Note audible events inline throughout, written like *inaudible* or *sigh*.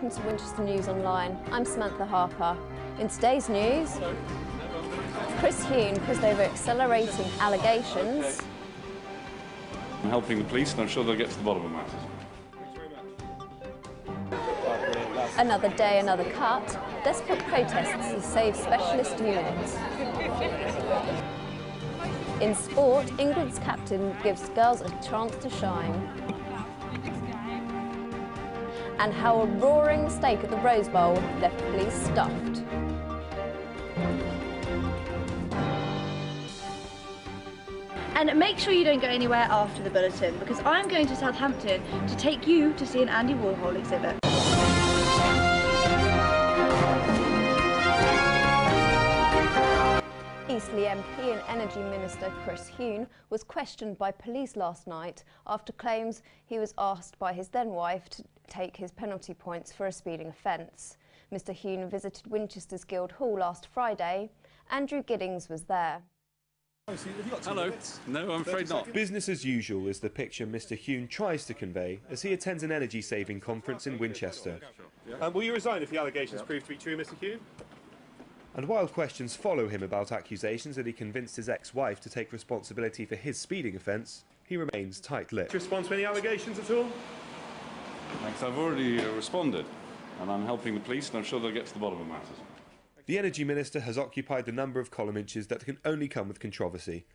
welcome to Winchester News Online. I'm Samantha Harper. In today's news, Chris Huhne quizzed over accelerating allegations. I'm helping the police and I'm sure they'll get to the bottom of matters. Another day, another cut. Desperate protests to save specialist units. In sport, England's captain gives girls a chance to shine. And how a roaring mistake at the Rose Bowl left police stuffed. And make sure you don't go anywhere after the bulletin because I'm going to Southampton to take you to see an Andy Warhol exhibit. Eastleigh MP and Energy Minister Chris Huhne was questioned by police last night after claims he was asked by his then wife to take his penalty points for a speeding offence. Mr Huhne visited Winchester's Guildhall last Friday. Andrew Giddings was there. Hello. No, I'm afraid not. Business as usual is the picture Mr Huhne tries to convey as he attends an energy saving conference in Winchester. Um, will you resign if the allegations prove to be true, Mr. Huhne? And while questions follow him about accusations that he convinced his ex-wife to take responsibility for his speeding offence, he remains tight-lipped. To respond to any allegations at all? Thanks. I've already uh, responded and I'm helping the police and I'm sure they'll get to the bottom of matters. The Energy Minister has occupied the number of column inches that can only come with controversy,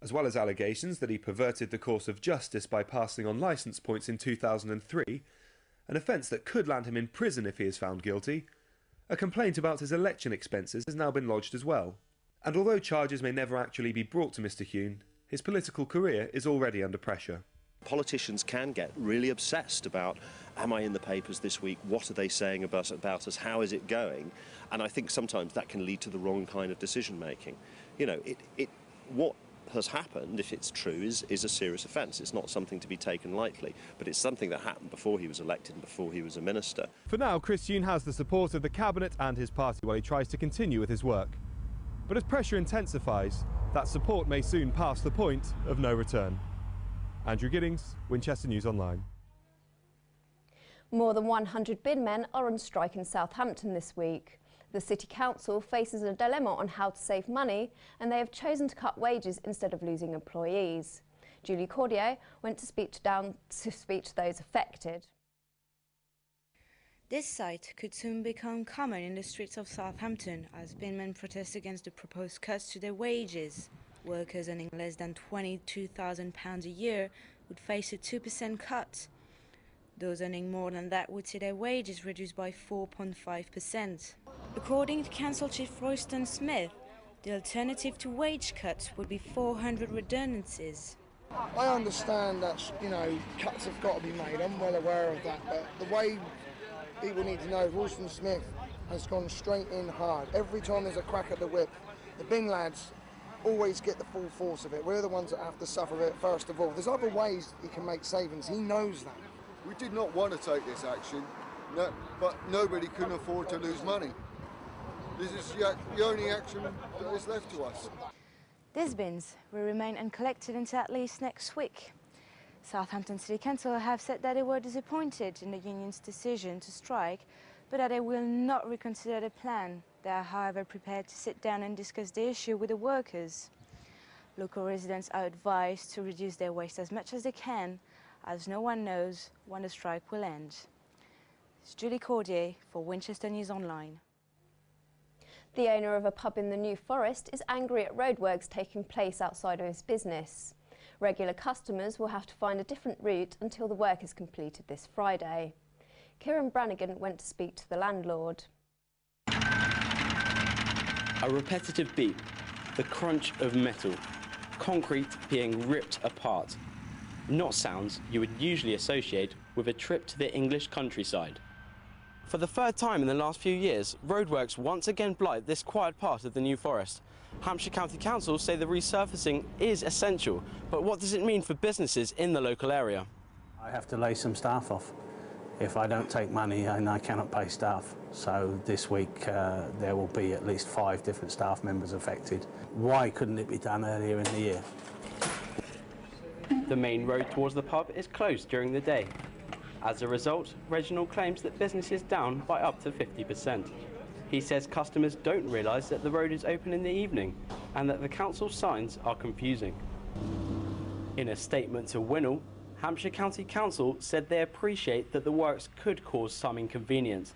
as well as allegations that he perverted the course of justice by passing on licence points in 2003, an offence that could land him in prison if he is found guilty. A complaint about his election expenses has now been lodged as well. And although charges may never actually be brought to Mr Huhne, his political career is already under pressure. Politicians can get really obsessed about am I in the papers this week? What are they saying about, about us? How is it going? And I think sometimes that can lead to the wrong kind of decision making. You know, it, it, what has happened, if it's true, is, is a serious offence. It's not something to be taken lightly, but it's something that happened before he was elected and before he was a minister. For now, Chris Huhne has the support of the Cabinet and his party while he tries to continue with his work. But as pressure intensifies, that support may soon pass the point of no return. Andrew Giddings, Winchester News Online. More than 100 bin men are on strike in Southampton this week. The City Council faces a dilemma on how to save money and they have chosen to cut wages instead of losing employees. Julie Cordier went to speak to, down, to speak to those affected. This sight could soon become common in the streets of Southampton as binmen protest against the proposed cuts to their wages. Workers earning less than £22,000 a year would face a 2% cut. Those earning more than that would see their wages reduced by 4.5%. According to Council Chief Royston Smith, the alternative to wage cuts would be 400 redundancies. I understand that, you know, cuts have got to be made. I'm well aware of that. But the way people need to know, Royston Smith has gone straight in hard. Every time there's a crack at the whip, the bin lads always get the full force of it. We're the ones that have to suffer it first of all. There's other ways he can make savings. He knows that. We did not want to take this action, no, but nobody can afford to lose money. This is the only action that is left to us. These bins will remain uncollected until at least next week. Southampton City Council have said that they were disappointed in the union's decision to strike, but that they will not reconsider the plan. They are, however, prepared to sit down and discuss the issue with the workers. Local residents are advised to reduce their waste as much as they can, as no one knows when the strike will end. It's Julie Cordier for Winchester News Online. The owner of a pub in the New Forest is angry at roadworks taking place outside of his business. Regular customers will have to find a different route until the work is completed this Friday. Kieran Brannigan went to speak to the landlord. A repetitive beep, the crunch of metal, concrete being ripped apart. Not sounds you would usually associate with a trip to the English countryside. For the third time in the last few years, roadworks once again blight this quiet part of the New Forest. Hampshire County Council say the resurfacing is essential, but what does it mean for businesses in the local area? I have to lay some staff off. If I don't take money, and I cannot pay staff. So this week uh, there will be at least five different staff members affected. Why couldn't it be done earlier in the year? The main road towards the pub is closed during the day. As a result, Reginald claims that business is down by up to 50%. He says customers don't realise that the road is open in the evening and that the council signs are confusing. In a statement to WINOL, Hampshire County Council said they appreciate that the works could cause some inconvenience,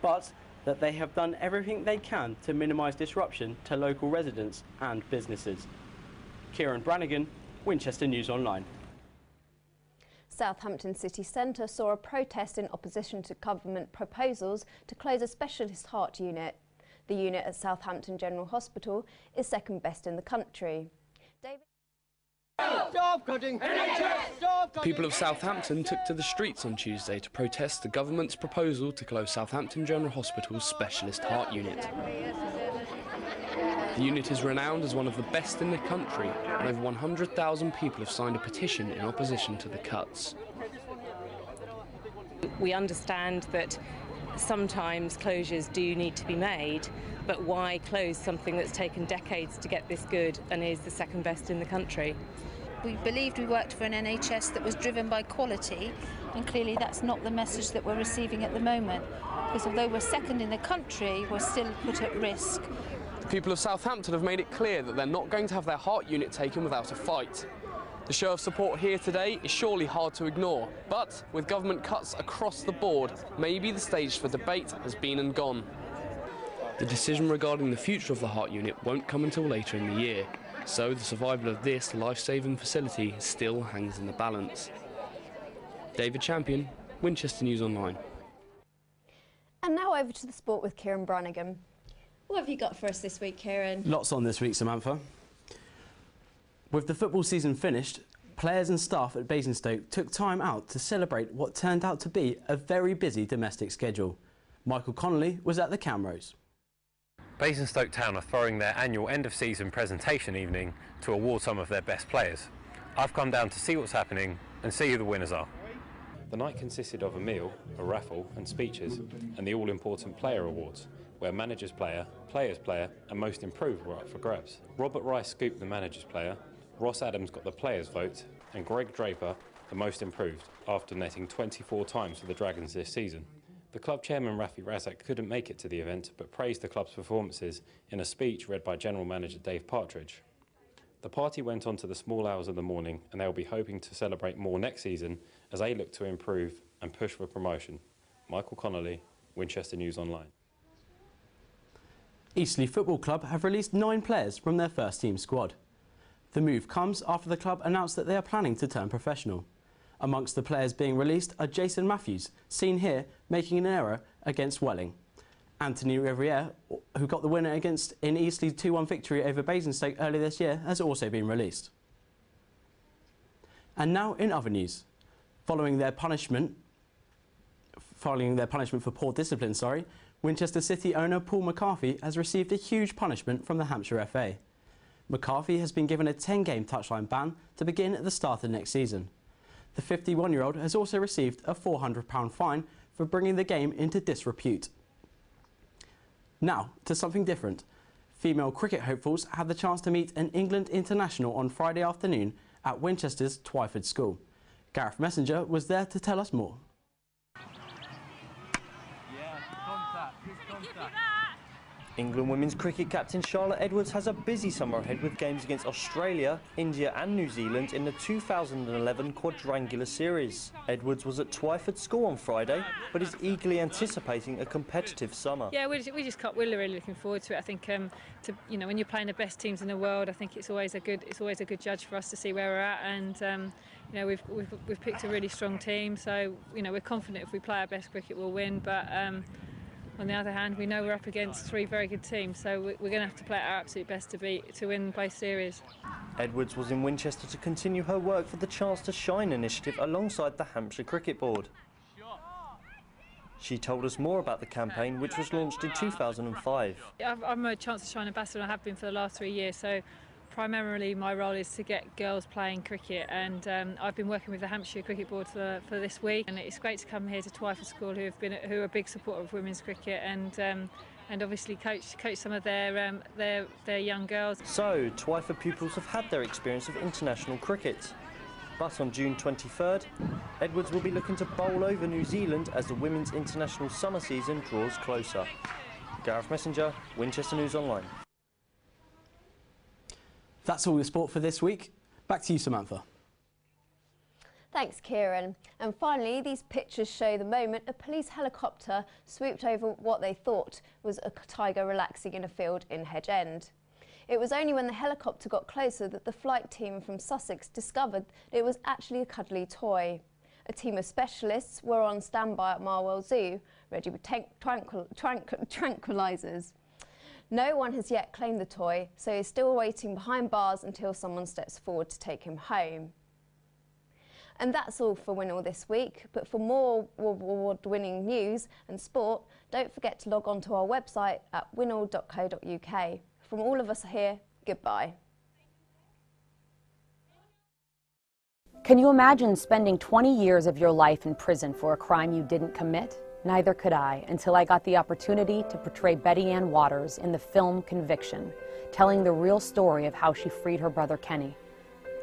but that they have done everything they can to minimise disruption to local residents and businesses. Kieran Brannigan, Winchester News Online. Southampton City Centre saw a protest in opposition to government proposals to close a specialist heart unit. The unit at Southampton General Hospital is second best in the country. David People of Southampton took to the streets on Tuesday to protest the government's proposal to close Southampton General Hospital's specialist heart unit. The unit is renowned as one of the best in the country, and over 100,000 people have signed a petition in opposition to the cuts. We understand that sometimes closures do need to be made, but why close something that's taken decades to get this good and is the second best in the country? We believed we worked for an NHS that was driven by quality, and clearly that's not the message that we're receiving at the moment. Because although we're second in the country, we're still put at risk. The people of Southampton have made it clear that they're not going to have their heart unit taken without a fight. The show of support here today is surely hard to ignore, but with government cuts across the board, maybe the stage for debate has been and gone. The decision regarding the future of the heart unit won't come until later in the year, so the survival of this life-saving facility still hangs in the balance. David Champion, Winchester News Online. And now over to the sport with Kieran Brannigan. What have you got for us this week, Kieran? Lots on this week, Samantha. With the football season finished, players and staff at Basingstoke took time out to celebrate what turned out to be a very busy domestic schedule. Michael Connolly was at the Camrose. Basingstoke Town are throwing their annual end of season presentation evening to award some of their best players. I've come down to see what's happening and see who the winners are. The night consisted of a meal, a raffle and speeches, and the all-important player awards, where manager's player, player's player and most improved were up for grabs. Robert Rice scooped the manager's player, Ross Adams got the player's vote, and Greg Draper the most improved, after netting 24 times for the Dragons this season. The club chairman Rafi Razak couldn't make it to the event, but praised the club's performances in a speech read by General Manager Dave Partridge. The party went on to the small hours of the morning, and they'll be hoping to celebrate more next season as they look to improve and push for promotion. Michael Connolly, Winchester News Online. Eastleigh Football Club have released nine players from their first team squad. The move comes after the club announced that they are planning to turn professional. Amongst the players being released are Jason Matthews, seen here making an error against Welling. Anthony Riviere, who got the winner against in Eastleigh's 2-1 victory over Basingstoke earlier this year, has also been released. And now in other news, following their punishment, following their punishment for poor discipline, sorry, Winchester City owner Paul McCarthy has received a huge punishment from the Hampshire FA. McCarthy has been given a 10-game touchline ban to begin at the start of next season. The 51-year-old has also received a £400 fine for bringing the game into disrepute. Now, to something different. Female cricket hopefuls had the chance to meet an England international on Friday afternoon at Winchester's Twyford School. Gareth Messenger was there to tell us more. England women's cricket captain Charlotte Edwards has a busy summer ahead with games against Australia, India and New Zealand in the 2011 quadrangular series. Edwards was at Twyford School on Friday, but is eagerly anticipating a competitive summer. Yeah, we just, we just can't, we're really looking forward to it. I think um, to you know when you're playing the best teams in the world, I think it's always a good it's always a good judge for us to see where we're at and. Um, you know, we've, we've, we've picked a really strong team, so you know we're confident if we play our best cricket, we'll win. But um, on the other hand, we know we're up against three very good teams, so we're going to have to play our absolute best to beat to win both series. Edwards was in Winchester to continue her work for the Chance to Shine initiative alongside the Hampshire Cricket Board. She told us more about the campaign, which was launched in 2005. I'm a Chance to Shine ambassador and I have been for the last three years, so primarily my role is to get girls playing cricket and um, I've been working with the Hampshire Cricket Board for, for this week and it's great to come here to Twyford School who have been who are a big supporter of women's cricket and um, and obviously coach coach some of their um, their their young girls. So Twyford pupils have had their experience of international cricket. But on June 23rd, Edwards will be looking to bowl over New Zealand as the women's international summer season draws closer. Gareth Messenger, Winchester News Online. That's all the sport for this week. Back to you, Samantha. Thanks, Kieran. And finally, these pictures show the moment a police helicopter swooped over what they thought was a tiger relaxing in a field in Hedge End. It was only when the helicopter got closer that the flight team from Sussex discovered it was actually a cuddly toy. A team of specialists were on standby at Marwell Zoo, ready with tranquil tranquil tranquilizers. No one has yet claimed the toy, so he's still waiting behind bars until someone steps forward to take him home. And that's all for Win this week. But for more award winning news and sport, don't forget to log on to our website at winol.co.uk. From all of us here, goodbye. Can you imagine spending 20 years of your life in prison for a crime you didn't commit? Neither could I until I got the opportunity to portray Betty Ann Waters in the film Conviction, telling the real story of how she freed her brother Kenny.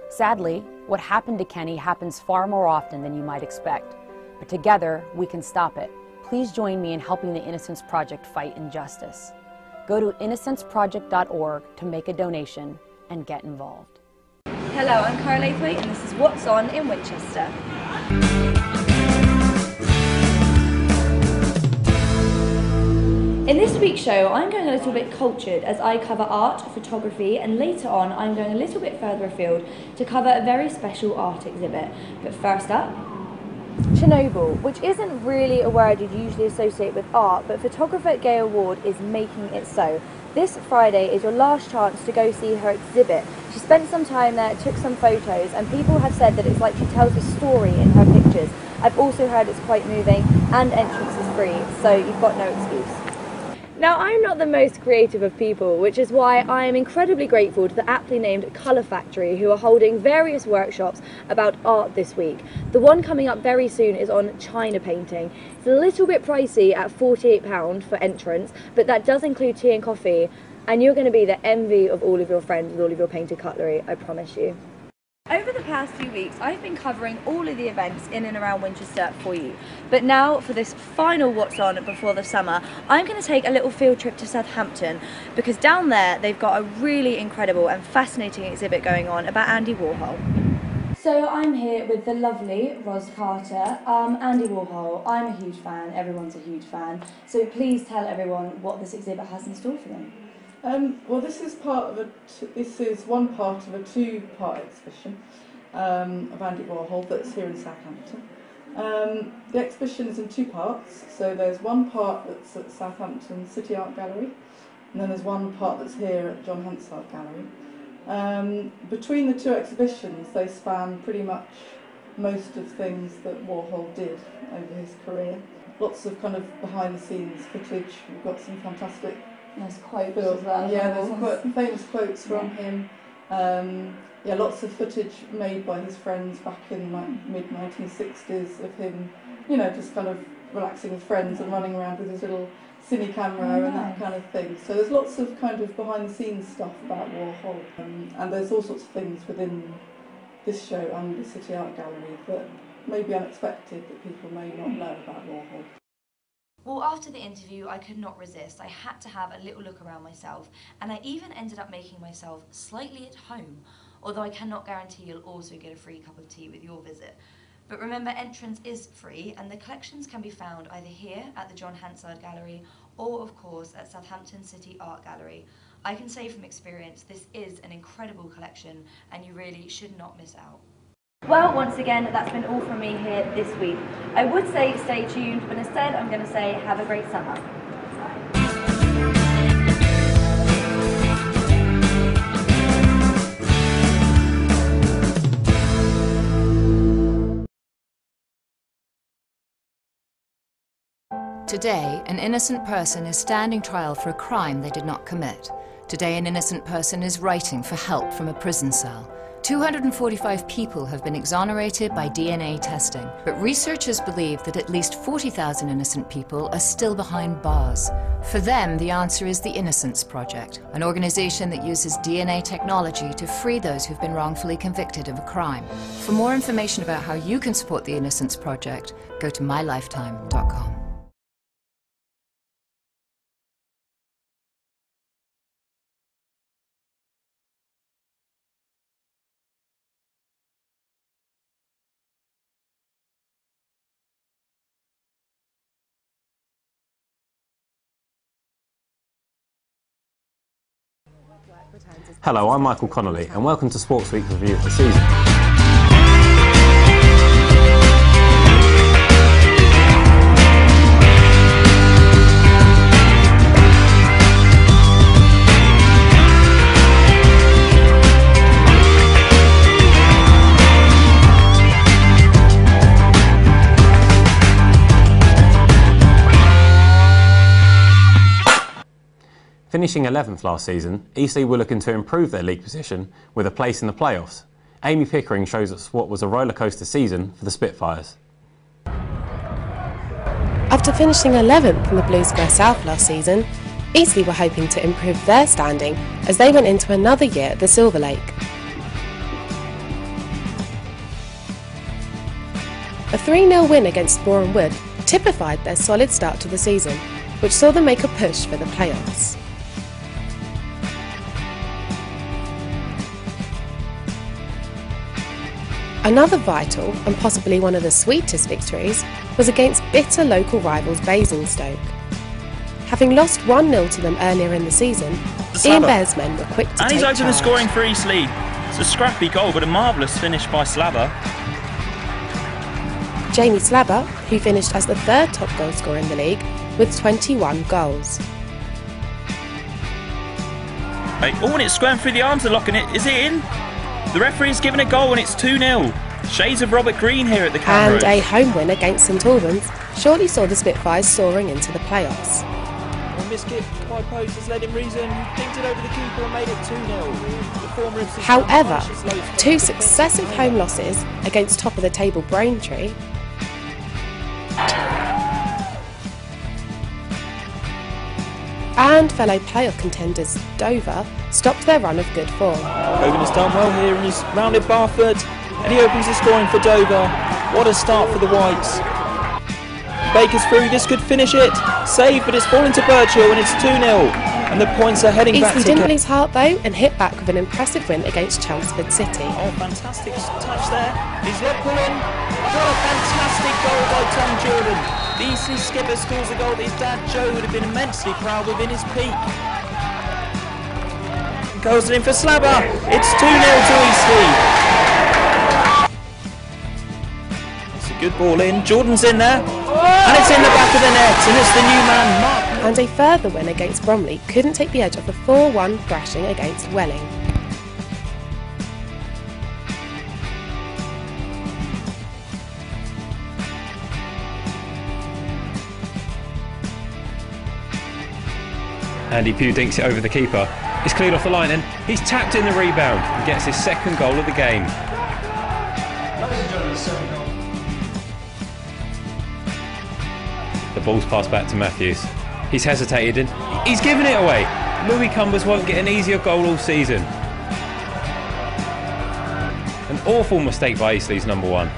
Sadly, what happened to Kenny happens far more often than you might expect. But together, we can stop it. Please join me in helping the Innocence Project fight injustice. Go to innocenceproject.org to make a donation and get involved. Hello, I'm Cara Laithwaite and this is What's On in Winchester. In this week's show, I'm going a little bit cultured as I cover art, photography, and later on, I'm going a little bit further afield to cover a very special art exhibit. But first up, Chernobyl, which isn't really a word you'd usually associate with art, but photographer Gail Ward is making it so. This Friday is your last chance to go see her exhibit. She spent some time there, took some photos, and people have said that it's like she tells a story in her pictures. I've also heard it's quite moving, and entrance is free, so you've got no excuse. Now, I'm not the most creative of people, which is why I am incredibly grateful to the aptly named Colour Factory, who are holding various workshops about art this week. The one coming up very soon is on China painting. It's a little bit pricey at £48 for entrance, but that does include tea and coffee, and you're going to be the envy of all of your friends with all of your painted cutlery, I promise you. Over the past few weeks, I've been covering all of the events in and around Winchester for you. But now, for this final What's On before the summer, I'm going to take a little field trip to Southampton because down there they've got a really incredible and fascinating exhibit going on about Andy Warhol. So I'm here with the lovely Ros Carter. Um, Andy Warhol, I'm a huge fan, everyone's a huge fan. So please tell everyone what this exhibit has in store for them. Um, well, this is part of a. T- this is one part of a two-part exhibition um, of Andy Warhol that's here in Southampton. Um, the exhibition is in two parts. So there's one part that's at Southampton City Art Gallery, and then there's one part that's here at John Hansard Gallery. Um, between the two exhibitions, they span pretty much most of things that Warhol did over his career. Lots of kind of behind-the-scenes footage. We've got some fantastic there's quotes as well. Yeah, there's quote, *laughs* famous quotes from yeah. him. Um, yeah, lots of footage made by his friends back in like mid 1960s of him, you know, just kind of relaxing with friends and running around with his little cine camera oh, and that kind of thing. So there's lots of kind of behind the scenes stuff about Warhol, um, and there's all sorts of things within this show and the City Art Gallery that may be unexpected that people may not know about Warhol. Well, after the interview, I could not resist. I had to have a little look around myself, and I even ended up making myself slightly at home, although I cannot guarantee you'll also get a free cup of tea with your visit. But remember, entrance is free, and the collections can be found either here at the John Hansard Gallery or, of course, at Southampton City Art Gallery. I can say from experience, this is an incredible collection, and you really should not miss out. Well, once again, that's been all from me here this week. I would say stay tuned, but instead I'm going to say have a great summer. Today, an innocent person is standing trial for a crime they did not commit. Today, an innocent person is writing for help from a prison cell. 245 people have been exonerated by DNA testing, but researchers believe that at least 40,000 innocent people are still behind bars. For them, the answer is the Innocence Project, an organization that uses DNA technology to free those who've been wrongfully convicted of a crime. For more information about how you can support the Innocence Project, go to mylifetime.com. Hello, I'm Michael Connolly, and welcome to Sports Week's review of the season. Finishing 11th last season, Eastleigh were looking to improve their league position with a place in the playoffs. Amy Pickering shows us what was a rollercoaster season for the Spitfires. After finishing 11th in the Blue Square South last season, Eastleigh were hoping to improve their standing as they went into another year at the Silver Lake. A 3 0 win against Boreham Wood typified their solid start to the season, which saw them make a push for the playoffs. Another vital, and possibly one of the sweetest victories, was against bitter local rivals Basingstoke. Having lost 1 0 to them earlier in the season, Ian. Baird's men were quick to And take he's opened the scoring for Eastleigh. It's a scrappy goal, but a marvellous finish by Slabber. Jamie Slabber, who finished as the third top goal scorer in the league with 21 goals. Hey, oh, and it's squaring through the arms of the lock, it is it in? The referee's given a goal, and it's 2 0. Shades of Robert Green here at the Camrose. And a home win against St Albans surely saw the Spitfires soaring into the playoffs. A missed by post has led him reason. Dinked it over the keeper and made it 2 0. The former Ipswich However, two successive home losses against top of the table Braintree and fellow playoff contenders Dover stopped their run of good form. Hogan has done well here and he's rounded Barford and he opens the scoring for Dover. What a start for the Whites. Baker's through, this could finish it. Save, but it's fallen to Birchall and it's 2 0. And the points are heading back Eastleigh to didn't lose heart though and hit back with an impressive win against Chelmsford City. Oh, fantastic touch there. He's pull in. What a fantastic goal by Tom Jordan. Eastleigh skipper scores a goal that his dad Joe would have been immensely proud of in his peak. Goes in for Slabber. It's 2 0 to Eastleigh. It's a good ball in. Jordan's in there. And it's in the back of the net. And it's the new man, Mark. And a further win against Bromley couldn't take the edge off a 4 1 thrashing against Welling. Andy Pugh dinks it over the keeper. It's cleared off the line and he's tapped in the rebound and gets his second goal of the game. The ball's passed back to Matthews. He's hesitated and he's given it away. Louis Cumbers won't get an easier goal all season. An awful mistake by Eastleigh's number one.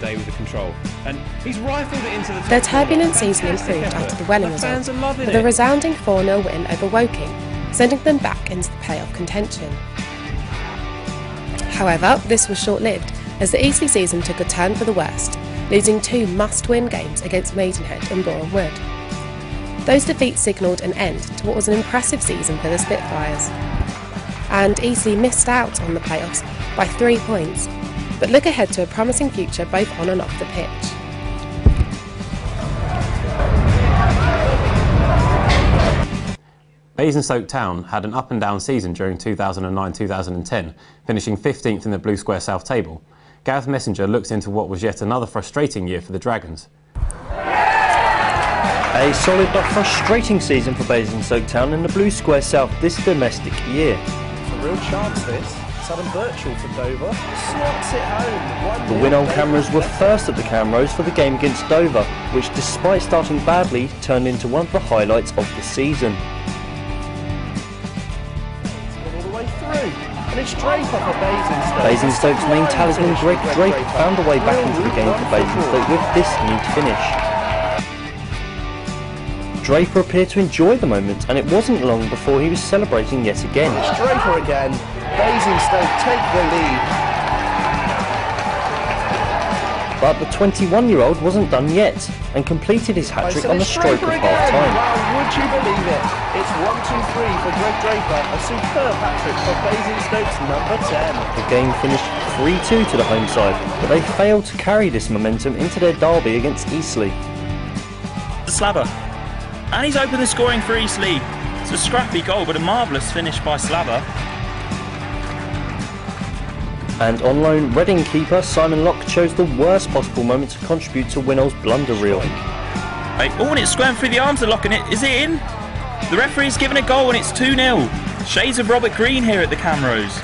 Day with the control. And he's rifled it into the Their turbulent season improved effort. after the Welling result, fans are loving with a resounding 4 0 win over Woking, sending them back into the playoff contention. However, this was short lived, as the Eastleigh season took a turn for the worst, losing two must win games against Maidenhead and Boreham Wood. Those defeats signalled an end to what was an impressive season for the Spitfires. And Eastleigh missed out on the playoffs by three points, but look ahead to a promising future both on and off the pitch. Basingstoke Town had an up and down season during 2009-2010, finishing 15th in the Blue Square South table. Gareth Messenger looks into what was yet another frustrating year for the Dragons. A solid but frustrating season for Basingstoke Town in the Blue Square South this domestic year. It's a real chance this. Adam Birchall for Dover. Slots it home. The WINOL cameras were first at the Camrose for the game against Dover, which despite starting badly turned into one of the highlights of the season. all the way through. And it's Draper for Basingstoke. Basingstoke's main talisman Greg Draper found a way back into the game for Basingstoke with this neat finish. Draper appeared to enjoy the moment and it wasn't long before he was celebrating yet again. It's Draper again. Basingstoke take the lead. But the 21-year-old wasn't done yet and completed his hat-trick on the stroke of half-time. Wow, would you believe it? It's 1-2-3 for Greg Draper, a superb hat-trick for Basingstoke's number 10. The game finished 3-2 to the home side, but they failed to carry this momentum into their derby against Eastleigh. The slabber. And he's opened the scoring for Eastleigh. It's a scrappy goal, but a marvellous finish by Slabber. And on loan, Reading keeper Simon Locke chose the worst possible moment to contribute to WINOL's blunder reel. Hey, oh, and it's squaring through the arms of Locke, and it is it in? The referee's given a goal, and it's 2-0. Shades of Robert Green here at the Camrose.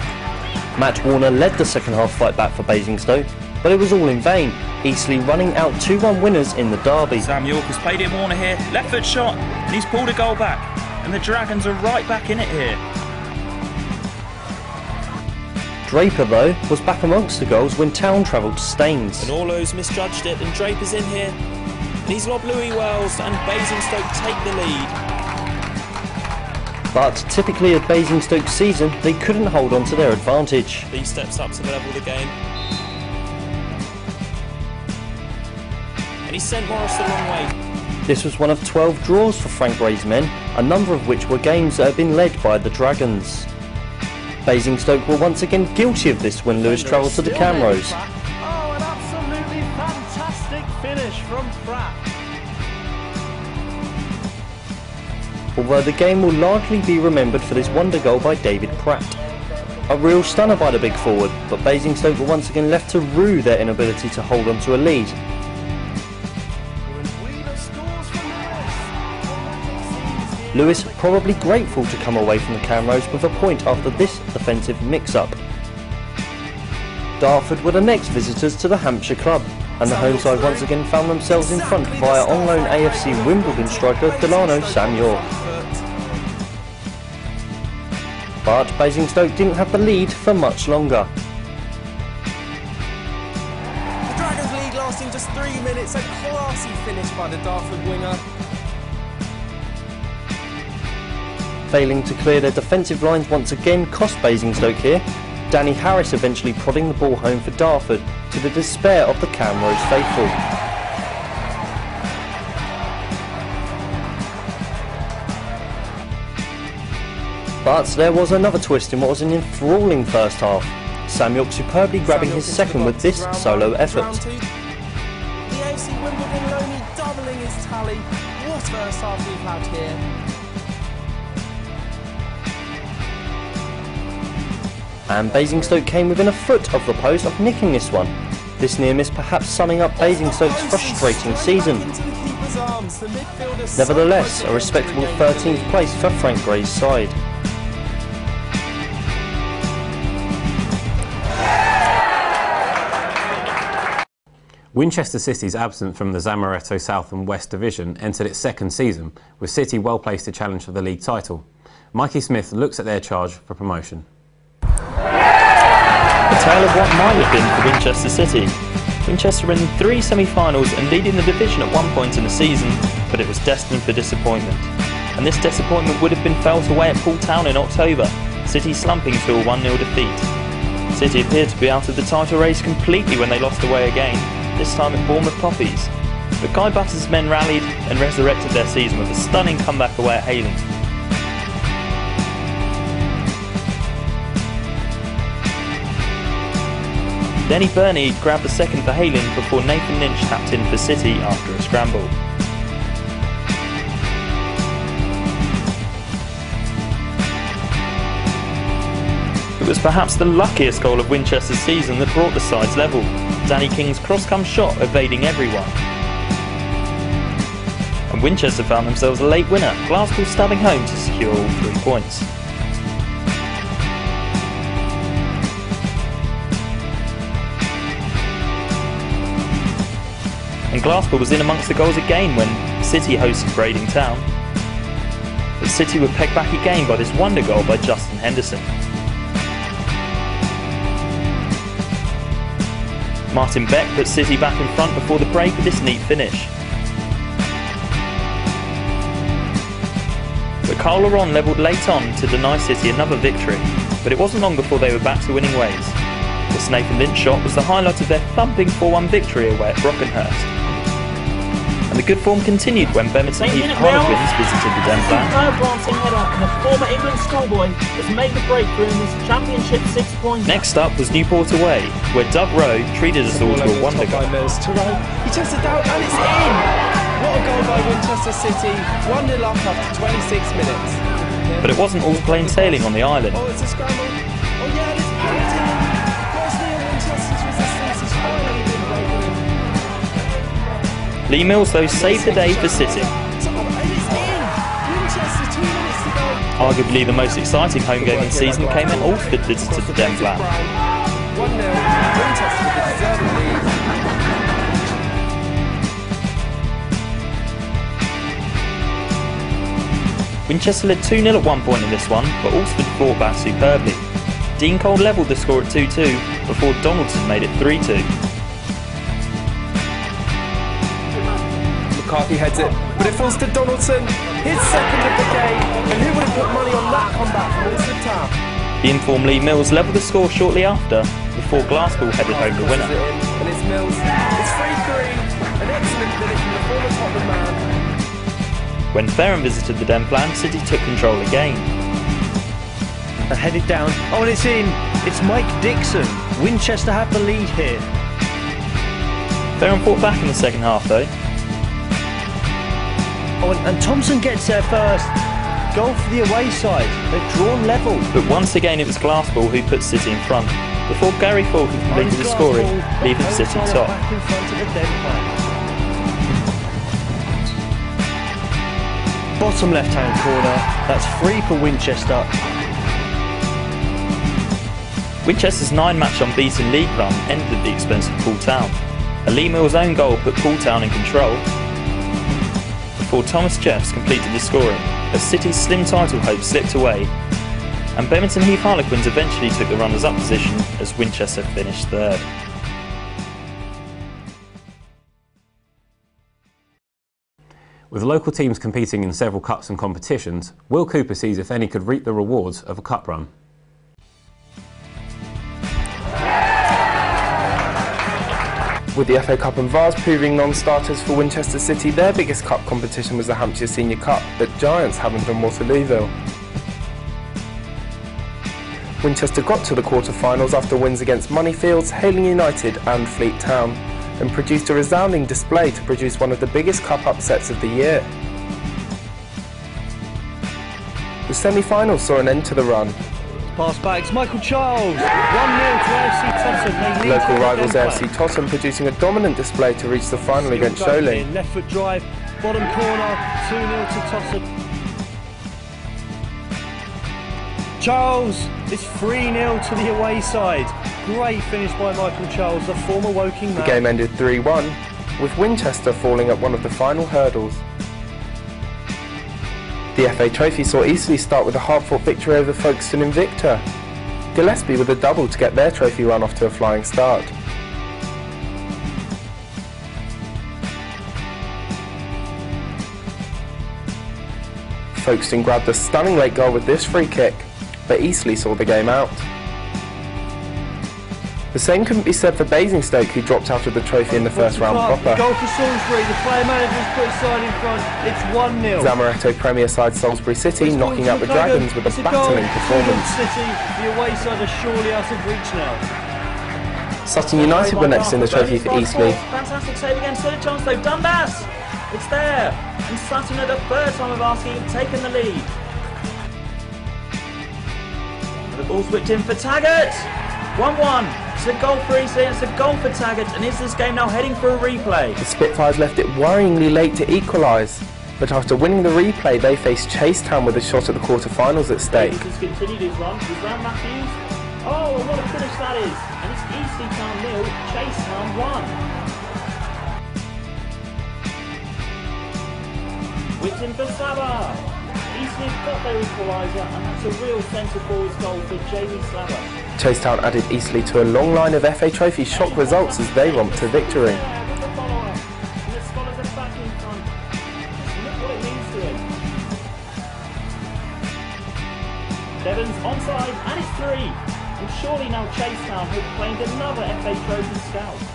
Matt Warner led the second half fight back for Basingstoke, but it was all in vain. Eastleigh running out 2-1 winners in the derby. Sam York has played in Warner here, left foot shot, and he's pulled a goal back. And the Dragons are right back in it here. Draper, though, was back amongst the goals when Town travelled to Staines. And Orlo's misjudged it, and Draper's in here. And he's lobbed Louis Wells, and Basingstoke take the lead. But typically at Basingstoke's season, they couldn't hold on to their advantage. He steps up to the level of the game. And he sent Morris the wrong way. This was one of 12 draws for Frank Gray's men, a number of which were games that had been led by the Dragons. Basingstoke were once again guilty of this when Lewes travelled to the Camrose. Oh, an absolutely fantastic finish from Pratt. Although the game will largely be remembered for this wonder goal by David Pratt. A real stunner by the big forward, but Basingstoke were once again left to rue their inability to hold on to a lead. Lewes probably grateful to come away from the Camrose with a point after this defensive mix-up. Dartford were the next visitors to the Hampshire club, and the home side once again found themselves in front via on-loan AFC Wimbledon striker Delano Samuel. But Basingstoke didn't have the lead for much longer. The Dragons lead lasting just three minutes. A classy finish by the Dartford winger. Failing to clear their defensive lines once again cost Basingstoke here. Danny Harris eventually prodding the ball home for Dartford to the despair of the Camrose faithful. But there was another twist in what was an enthralling first half. Sam York superbly grabbing his second with this solo effort. The AFC Wimbledon Loney doubling his tally. What first half we've had here. And Basingstoke came within a foot of the post of nicking this one. This near miss perhaps summing up Basingstoke's frustrating season. Nevertheless, a respectable 13th place for Frank Gray's side. Winchester City's absence from the Zamaretto South and West Division entered its second season, with City well placed to challenge for the league title. Mikey Smith looks at their charge for promotion. Tale of what might have been for Winchester City. Winchester were in three semi-finals and leading the division at one point in the season, but it was destined for disappointment. And this disappointment would have been felt away at Poole Town in October, City slumping to a 1-0 defeat. City appeared to be out of the title race completely when they lost away again, this time at Bournemouth Poppies. But Guy Butters' men rallied and resurrected their season with a stunning comeback away at Hayling. Denny Burney grabbed the second for Hayling before Nathan Lynch tapped in for City after a scramble. It was perhaps the luckiest goal of Winchester's season that brought the sides level. Danny King's cross-come shot evading everyone. And Winchester found themselves a late winner, Glasgow stabbing home to secure all three points. Glasgow was in amongst the goals again when City hosted Brading Town. But City were pegged back again by this wonder goal by Justin Henderson. Martin Beck put City back in front before the break with this neat finish. But Carl Laurent levelled late on to deny City another victory, but it wasn't long before they were back to winning ways. The Nathan Lynch shot was the highlight of their thumping 4-1 victory away at Brockenhurst. And the good form continued when Bemerton Heath Harlequins visited the Den Plan. glancing header and a former England schoolboy has made the breakthrough in this championship six points. Next up was Newport away, where Doug Rowe treated us all to a wonder goal. He takes it down and it's in! What a goal by Winchester City. 1 0 up after 26 minutes. But it wasn't all plain sailing on the island. Oh, Lee Mills, though, saved the day for City. Arguably the most exciting home game of the season came when Alfred visited the Den Plan. 1 0. Winchester. Led 2 0 at one point in this one, but Alresford fought back superbly. Dean Cole levelled the score at 2 2 before Donaldson made it 3 McCarthy heads it, but it falls to Donaldson. His second of the game, and who would have put money on that comeback from Alresford Town? The informed Lee Mills levelled the score shortly after, before Glasgow headed home the winner. And it's Mills. It's 3-3. An excellent finish from the former Tottenham man. When Fareham visited the Den Plan, City took control again. And headed down. Oh, and it's in. It's Mike Dixon. Winchester have the lead here. Fareham fought back in the second half though. Oh, and, and Thompson gets there first. Goal for the away side. They've drawn level. But once again it was Glassball who put City in front, before Gary had completed the scoring, leaving City top. Back in front of the Den Plan. Bottom left-hand corner. That's free for Winchester. Winchester's nine-match unbeaten league run ended at the expense of Poole Town. A Lee Mills own goal put Poole Town in control, before Thomas Jeffs completed the scoring, as City's slim title hopes slipped away, and Bemerton Heath Harlequins eventually took the runners-up position as Winchester finished third. With local teams competing in several cups and competitions, Will Cooper sees if any could reap the rewards of a cup run. With the FA Cup and Vase proving non-starters for Winchester City, their biggest cup competition was the Hampshire Senior Cup, but Giants Havant and Waterlooville. Winchester got to the quarter-finals after wins against Moneyfields, Hayling United and Fleet Town, and produced a resounding display to produce one of the biggest cup upsets of the year. The semi-finals saw an end to the run, Pass back. It's Michael Charles. 1 0 to. They lead Local rivals Plan. Totton producing a dominant display to reach the final against Still going Sholing. Left foot drive. Bottom corner. 2 0 to Totton. Charles is 3 0 to the away side. Great finish by Michael Charles, the former Woking The game ended 3-1, with Winchester falling at one of the final hurdles. The FA Trophy saw Eastleigh start with a hard-fought victory over Folkestone Invicta. Gillespie with a double to get their trophy run off to a flying start. Folkestone grabbed a stunning late goal with this free kick, but Eastleigh saw the game out. The same couldn't be said for Basingstoke, who dropped out of the trophy in the first round proper. Goal for Salisbury. The player manager's put his side in front. It's 1 0. Zamaretto Premier side Salisbury City knocking out the Dragons with a battling performance. City, the away side are surely out of reach now. Sutton United were next in the trophy for Eastleigh. Fantastic save again, still chance though. Dundas! It's there! And Sutton at the third time of asking have taken the lead. And the ball's whipped in for Taggart! 1-1. It's a goal for Eastleigh, it's a goal for Taggart, and is this game now heading for a replay? The Spitfires left it worryingly late to equalise, but after winning the replay, they faced Chasetown with a shot at the quarter-finals at stake. Davies has continued his run. He's round Matthews. Oh, and what a finish that is! And it's Eastleigh Town nil, Chasetown one. Whitton for Slabber. Have got their equaliser, and that's a real centre forwards goal for Jamie Slabber. Chasetown added easily to a long line of FA Trophy shock results as they romped to victory. And the scholars are back in front. Look what it means to him. Devon's onside, and it's three. And surely now Chase Chasetown have claimed another FA Trophy scout.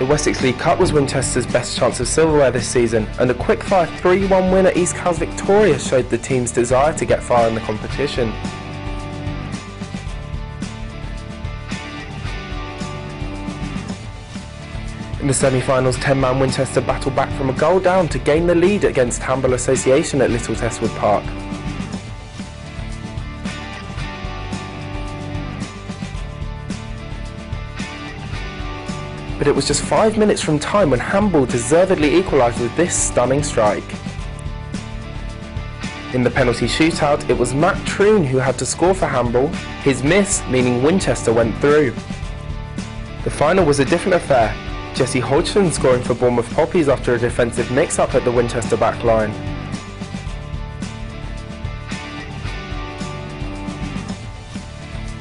The Wessex League Cup was Winchester's best chance of silverware this season, and the quick-fire 3-1 win at East Cowes Victoria showed the team's desire to get far in the competition. In the semi-finals, 10-man Winchester battled back from a goal down to gain the lead against Hamble Association at Little Testwood Park. But it was just five minutes from time when Hamble deservedly equalised with this stunning strike. In the penalty shootout, it was Matt Troon who had to score for Hamble, his miss meaning Winchester went through. The final was a different affair, Jesse Hodgson scoring for Bournemouth Poppies after a defensive mix-up at the Winchester back line.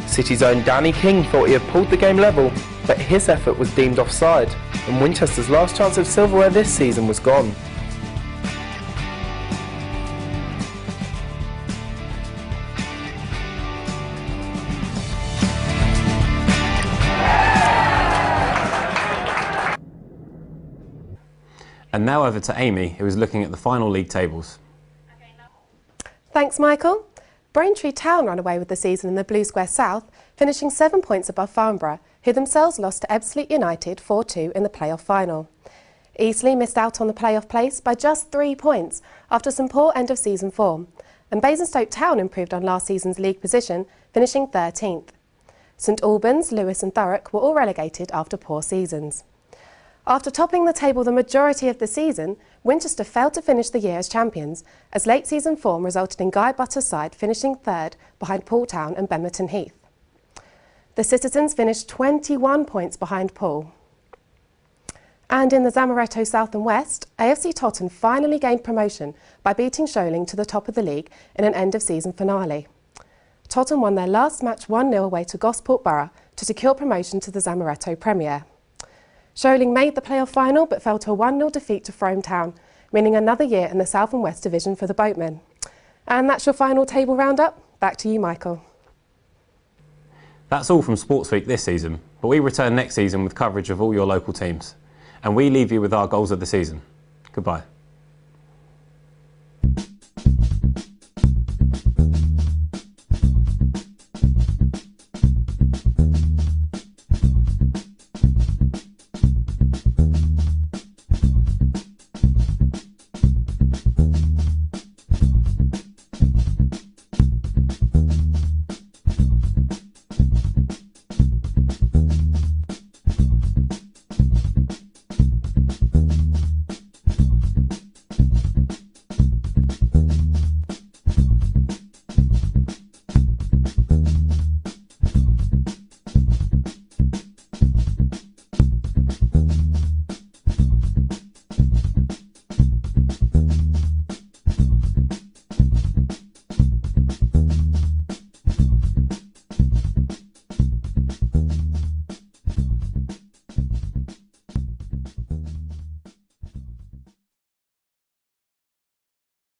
City's own Danny King thought he had pulled the game level, but his effort was deemed offside, and Winchester's last chance of silverware this season was gone. And now over to Amy, who is looking at the final league tables. Thanks, Michael. Braintree Town ran away with the season in the Blue Square South, finishing seven points above Farnborough, who themselves lost to Ebbsfleet United 4-2 in the playoff final. Eastleigh missed out on the playoff place by just three points after some poor end-of-season form, and Basingstoke Town improved on last season's league position, finishing 13th. St Albans, Lewes and Thurrock were all relegated after poor seasons. After topping the table the majority of the season, Winchester failed to finish the year as champions, as late season form resulted in Guy Butter's side finishing third behind Poole Town and Bemerton Heath. The Citizens finished 21 points behind Poole. And in the Zamaretto South and West, AFC Totton finally gained promotion by beating Sholing to the top of the league in an end-of-season finale. Totton won their last match 1-0 away to Gosport Borough to secure promotion to the Zamaretto Premier. Sholing made the playoff final but fell to a 1-0 defeat to Frome Town, meaning another year in the South and West Division for the Boatmen. And that's your final table roundup. Back to you, Michael. That's all from Sports Week this season, but we return next season with coverage of all your local teams. And we leave you with our goals of the season. Goodbye.